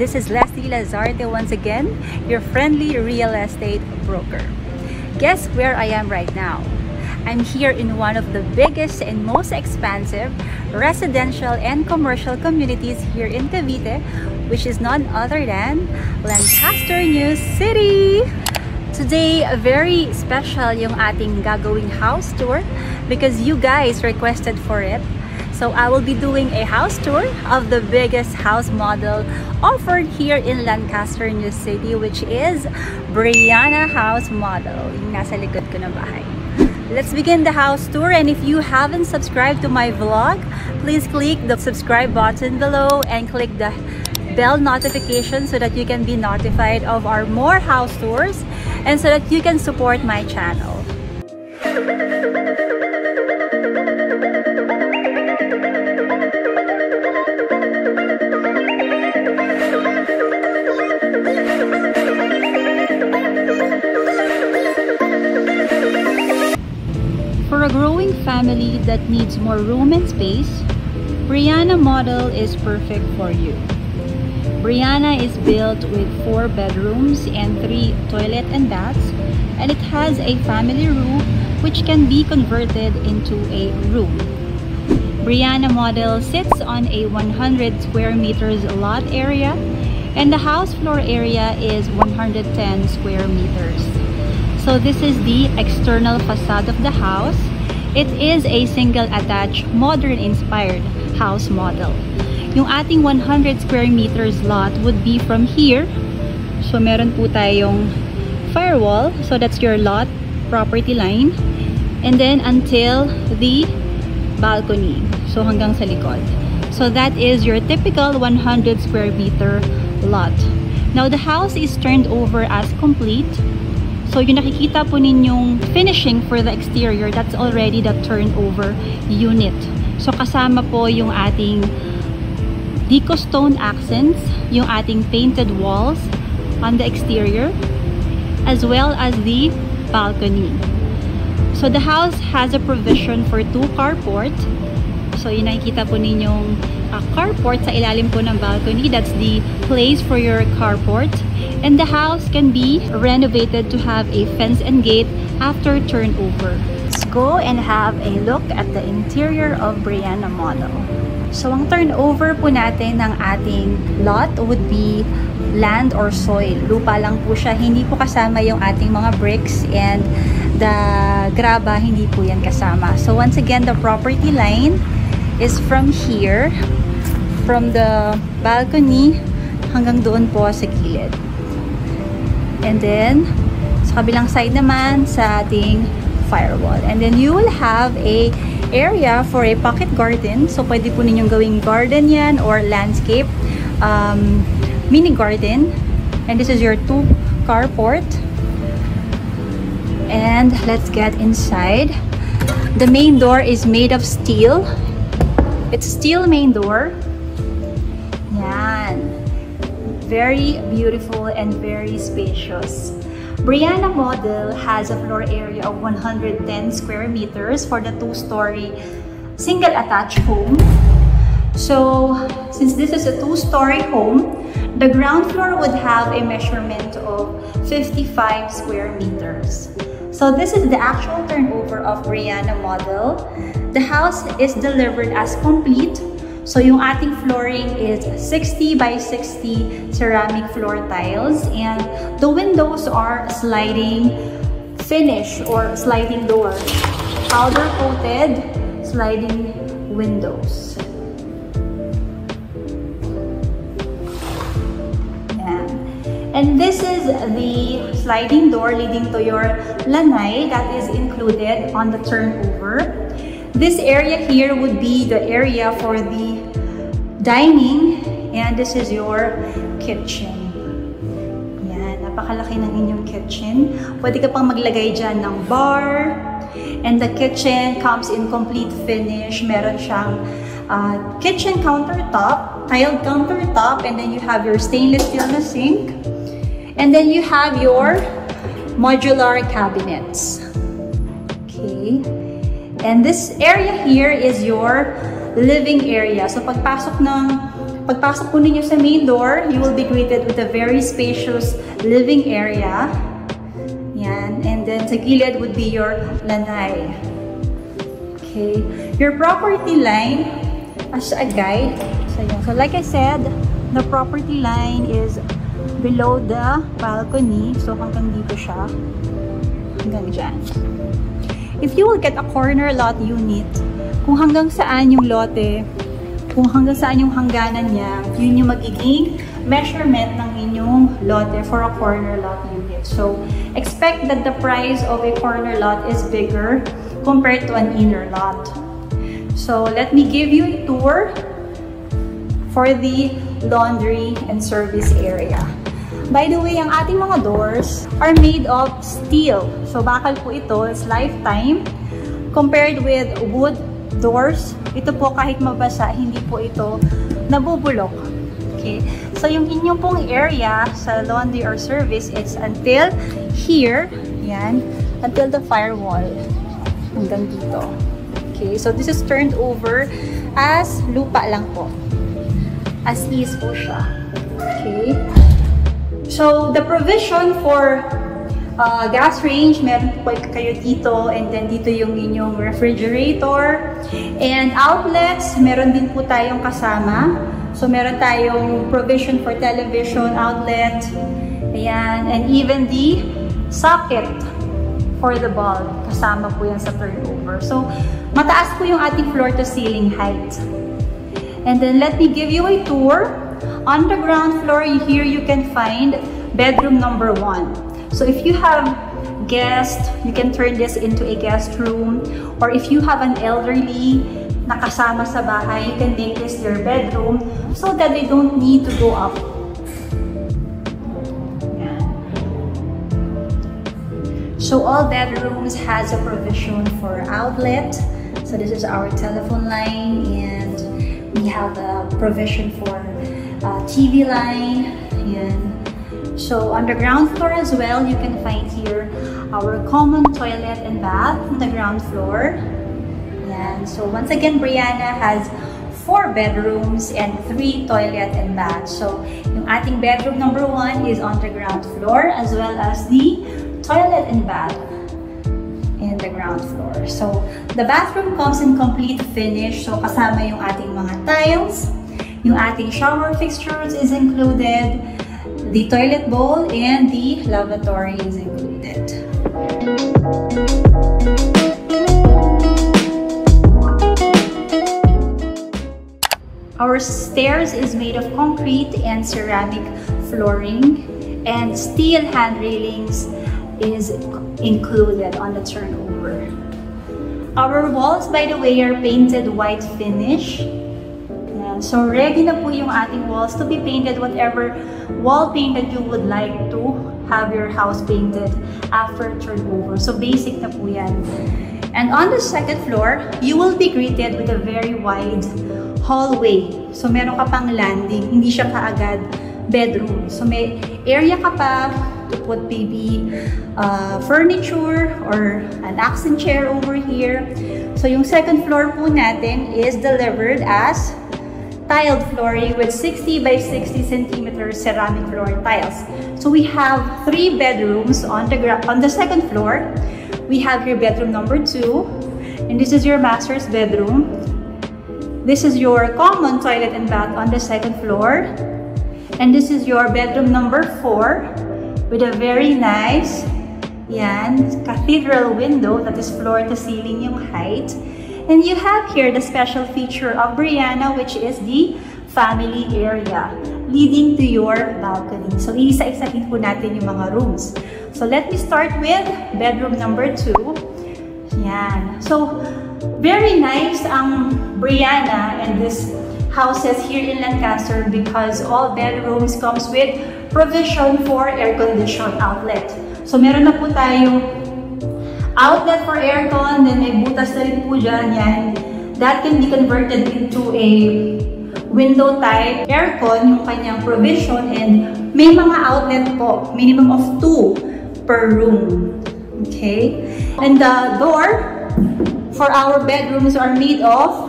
This is Leslie Lazarte once again, your friendly real estate broker. Guess where I am right now? I'm here in one of the biggest and most expansive residential and commercial communities here in Cavite, which is none other than Lancaster New City. Today, a very special yung ating gagawing house tour because you guys requested for it. So I will be doing a house tour of the biggest house model offered here in Lancaster, New City, which is Brianna House Model, yung nasa likod ko na bahay. Let's begin the house tour and if you haven't subscribed to my vlog, please click the subscribe button below and click the bell notification so that you can be notified of our more house tours and so that you can support my channel. Needs more room and space, Brianna model is perfect for you. Brianna is built with four bedrooms and three toilet and baths, and it has a family room which can be converted into a room. Brianna model sits on a 100 square meters lot area, and the house floor area is 110 square meters. So this is the external facade of the house. It is a single attached modern inspired house model. Yung ating 100 square meters lot would be from here. So meron po tayong firewall. So that's your lot property line. And then until the balcony. So hanggang sa likod. So that is your typical 100 square meter lot. Now the house is turned over as complete. So yung nakikita po ninyong finishing for the exterior, that's already the turnover unit. So kasama po yung ating deco stone accents, yung ating painted walls on the exterior, as well as the balcony. So the house has a provision for two carport. So yung nakikita po ninyong uh, carport sa ilalim po ng balcony, that's the place for your carport. And the house can be renovated to have a fence and gate after turnover. Let's go and have a look at the interior of Brianna model. So, ang turnover po natin ng ating lot would be land or soil. Lupa lang po siya. Hindi po kasama yung ating mga bricks and the graba, hindi po yan kasama. So, once again, the property line is from here, from the balcony hanggang doon po sa gilid. And then, sa kabilang side naman, sa ating firewall. And then, you will have a area for a pocket garden. So, pwede po ninyong gawing garden yan or landscape um, mini garden. And this is your two carport. And let's get inside. The main door is made of steel. It's steel main door. Yan. Very beautiful and very spacious. Brianna model has a floor area of 110 square meters for the two-story single attached home. So, since this is a two-story home, the ground floor would have a measurement of 55 square meters. So this is the actual turnover of Brianna model. The house is delivered as complete So, yung ating flooring is 60 by 60 ceramic floor tiles and the windows are sliding finish or sliding door. Powder coated sliding windows. And this is the sliding door leading to your lanai that is included on the turnover. This area here would be the area for the dining and this is your kitchen. Yan, napakalaki ng inyong kitchen. Pwede ka pang maglagay dyan ng bar. And the kitchen comes in complete finish. Meron siyang uh, kitchen countertop, tiled countertop, and then you have your stainless steel na sink. And then you have your modular cabinets. Okay. And this area here is your living area. So pagpasok ng pagpasok po ninyo sa main door, you will be greeted with a very spacious living area. Yan. And then sa gilid would be your lanay. Okay. Your property line, as a guide, so, yun. so like I said, the property line is below the balcony. So hanggang dito siya. Hanggang dyan. If you will get a corner lot unit, kung hanggang saan yung lote, kung hanggang saan yung hangganan niya, yun yung magiging measurement ng inyong lote for a corner lot unit. So, expect that the price of a corner lot is bigger compared to an inner lot. So, let me give you a tour for the laundry and service area. By the way, ang ating mga doors are made of steel. So, bakal po ito is lifetime. Compared with wood doors, ito po kahit mabasa, hindi po ito nabubulok. Okay? So, yung inyong pong area sa laundry or service, it's until here, yan, until the firewall. Hanggang dito. Okay? So, this is turned over as lupa lang po. As is po siya. Okay? So, the provision for uh, gas range, meron po kayo dito and then dito yung inyong refrigerator. And outlets, meron din po tayong kasama. So, meron tayong provision for television outlet. Ayan. And even the socket for the bulb. Kasama po yan sa turnover. So, mataas po yung ating floor to ceiling height. And then, let me give you a tour On the ground floor, here you can find bedroom number one. So if you have guests, you can turn this into a guest room. Or if you have an elderly nakasama sa bahay, you can make this your bedroom so that they don't need to go up. So all bedrooms has a provision for outlet. So this is our telephone line and we have a provision for uh, TV line. Yan. So on the ground floor as well, you can find here our common toilet and bath on the ground floor. Yan. So once again, Brianna has four bedrooms and three toilet and bath. So yung ating bedroom number one is on the ground floor as well as the toilet and bath in the ground floor. So the bathroom comes in complete finish. So kasama yung ating mga tiles, Yung ating shower fixtures is included. The toilet bowl and the lavatory is included. Our stairs is made of concrete and ceramic flooring and steel hand railings is included on the turnover. Our walls, by the way, are painted white finish So, ready na po yung ating walls to be painted whatever wall paint that you would like to have your house painted after turnover. So, basic na po yan. And on the second floor, you will be greeted with a very wide hallway. So, meron ka pang landing. Hindi siya kaagad bedroom. So, may area ka pa to put maybe uh, furniture or an accent chair over here. So, yung second floor po natin is delivered as tiled flooring with 60 by 60 centimeter ceramic floor tiles. So we have three bedrooms on the on the second floor. We have your bedroom number two, and this is your master's bedroom. This is your common toilet and bath on the second floor. And this is your bedroom number four with a very nice yan, cathedral window that is floor to ceiling yung height. And you have here the special feature of Brianna, which is the family area leading to your balcony. So, isa-isahin po natin yung mga rooms. So, let me start with bedroom number two. Yan. So, very nice ang Brianna and this houses here in Lancaster because all bedrooms comes with provision for air condition outlet. So, meron na po tayong outlet for aircon, then may butas na rin po dyan, yan. That can be converted into a window type aircon, yung kanyang provision, and may mga outlet po, minimum of two per room. Okay? And the door for our bedrooms are made of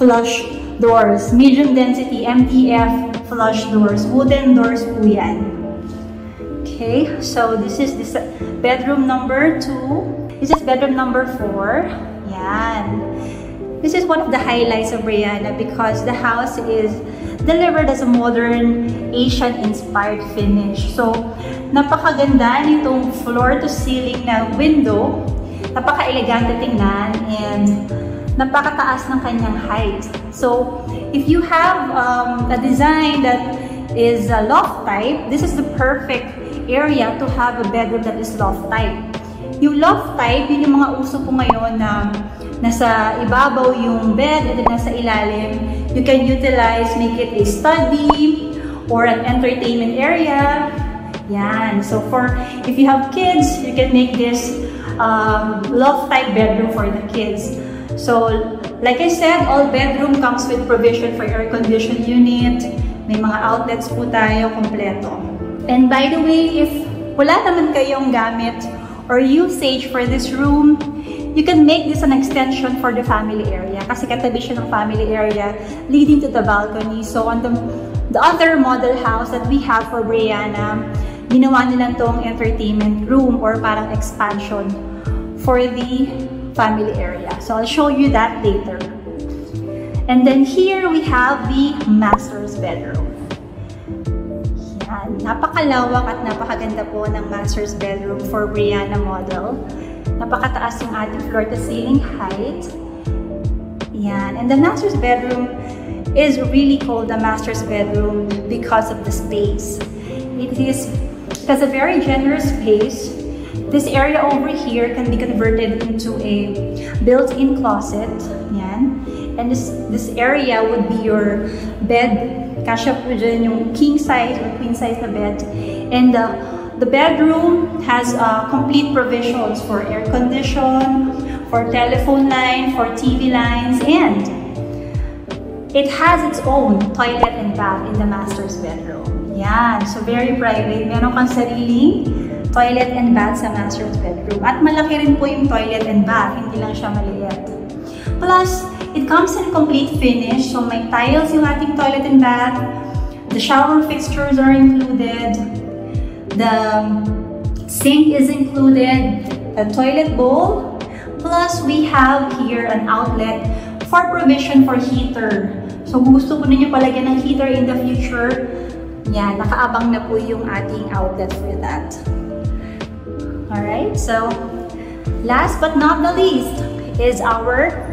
flush doors. Medium density, MDF flush doors. Wooden doors po yan. Okay, so this is this bedroom number 2. This is bedroom number 4. Yan. This is one of the highlights of Brianna because the house is delivered as a modern Asian-inspired finish. So, napakaganda nitong floor-to-ceiling na window. Napaka-elegante tingnan and napakataas ng kanyang height. So, if you have um, a design that is a loft type, this is the perfect area to have a bedroom that is loft type. Yung loft type, yun yung mga uso po ngayon na nasa ibabaw yung bed then nasa ilalim. You can utilize, make it a study or an entertainment area. Yan. So for, if you have kids, you can make this um, loft type bedroom for the kids. So, like I said, all bedroom comes with provision for air conditioned unit. May mga outlets po tayo kompleto. And by the way, if wala naman kayong gamit or usage for this room, you can make this an extension for the family area kasi katabi siya ng family area leading to the balcony. So on the, the other model house that we have for Brianna, ginawa nila tong entertainment room or parang expansion for the family area. So I'll show you that later. And then here we have the master's bedroom. Yan. Napakalawak at napakaganda po ng master's bedroom for Brianna model. Napakataas yung ating floor to ceiling height. Yan. And the master's bedroom is really called the master's bedroom because of the space. It is it has a very generous space. This area over here can be converted into a built-in closet. Yan. And this, this area would be your bed Kasha po dyan yung king size or queen size na bed. And uh, the bedroom has uh, complete provisions for air condition, for telephone line, for TV lines, and it has its own toilet and bath in the master's bedroom. Yan. So, very private. Meron kang sariling toilet and bath sa master's bedroom. At malaki rin po yung toilet and bath. Hindi lang siya maliit. Plus, it comes in complete finish. So may tiles yung ating toilet and bath. The shower fixtures are included. The sink is included. A toilet bowl. Plus, we have here an outlet for provision for heater. So kung gusto po ninyo palagyan ng heater in the future, yan, nakaabang na po yung ating outlet for that. Alright, so last but not the least is our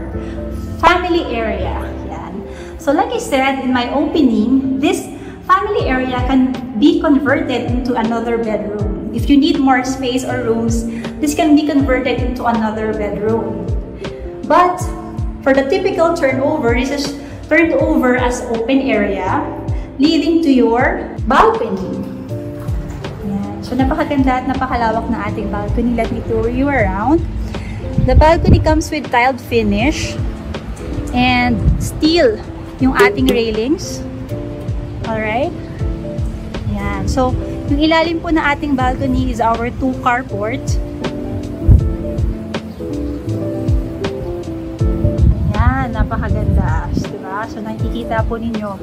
family area. Yan. So like I said in my opening, this family area can be converted into another bedroom. If you need more space or rooms, this can be converted into another bedroom. But for the typical turnover, this is turned over as open area leading to your balcony. Yan. So napakaganda at napakalawak na ating balcony. Let me tour you around. The balcony comes with tiled finish and steel yung ating railings. Alright? Yan. So, yung ilalim po na ating balcony is our two carport. Yan. Napakaganda. Diba? So, nakikita po ninyo.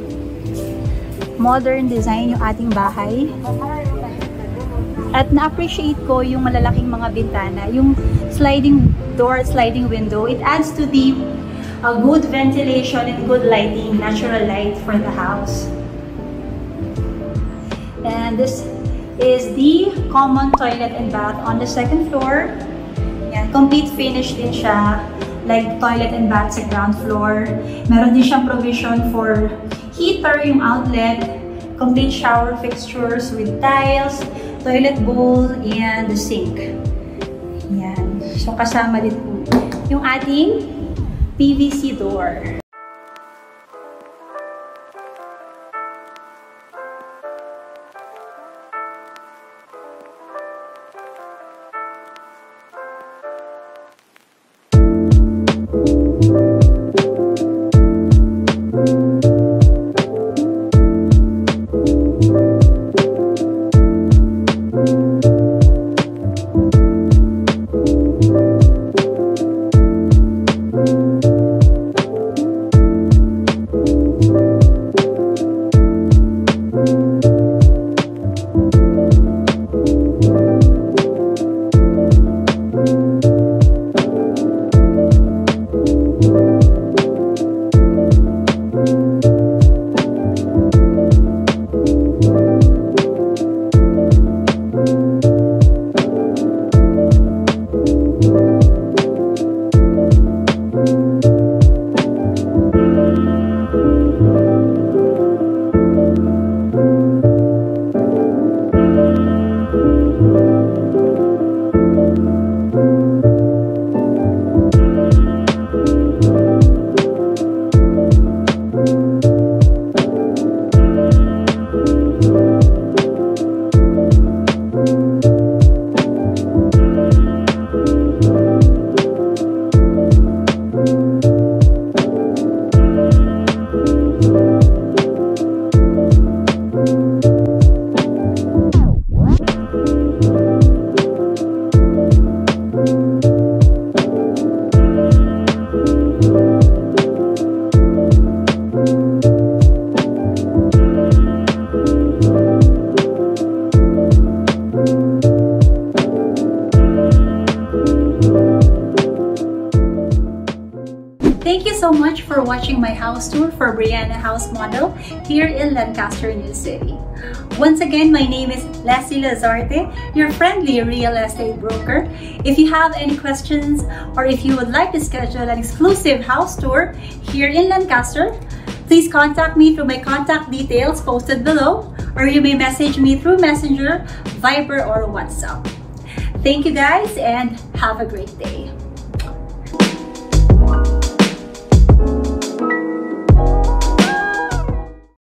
Modern design yung ating bahay. At na-appreciate ko yung malalaking mga bintana. Yung sliding door, sliding window. It adds to the a good ventilation and good lighting, natural light for the house. And this is the common toilet and bath on the second floor. Yan, complete finish din siya. Like toilet and bath sa ground floor. Meron din siyang provision for heater, yung outlet, complete shower fixtures with tiles, toilet bowl, and the sink. Yan. So, kasama din po yung ating PVC door. House tour for Brianna House Model here in Lancaster, New City. Once again, my name is Leslie Lazarte, your friendly real estate broker. If you have any questions or if you would like to schedule an exclusive house tour here in Lancaster, please contact me through my contact details posted below or you may message me through Messenger, Viber, or WhatsApp. Thank you guys and have a great day.